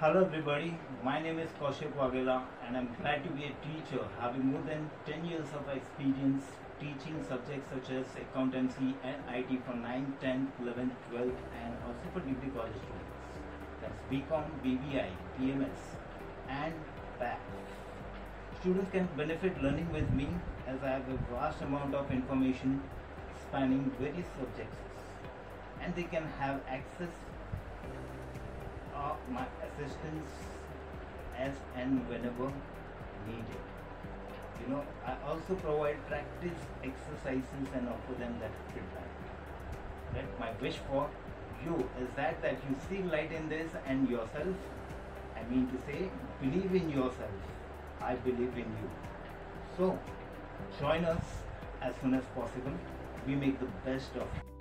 Hello everybody, my name is Kaushik Wagela and I'm glad to be a teacher having more than 10 years of experience teaching subjects such as accountancy and IT for 9, 10, 11, 12 and also for degree college students. That's BCom, BBI, BMS and PAC. Students can benefit learning with me as I have a vast amount of information spanning various subjects and they can have access of my assistance as and whenever needed. You know, I also provide practice exercises and offer them that feedback. Right? My wish for you is that that you see light in this and yourself. I mean to say, believe in yourself. I believe in you. So, join us as soon as possible. We make the best of it.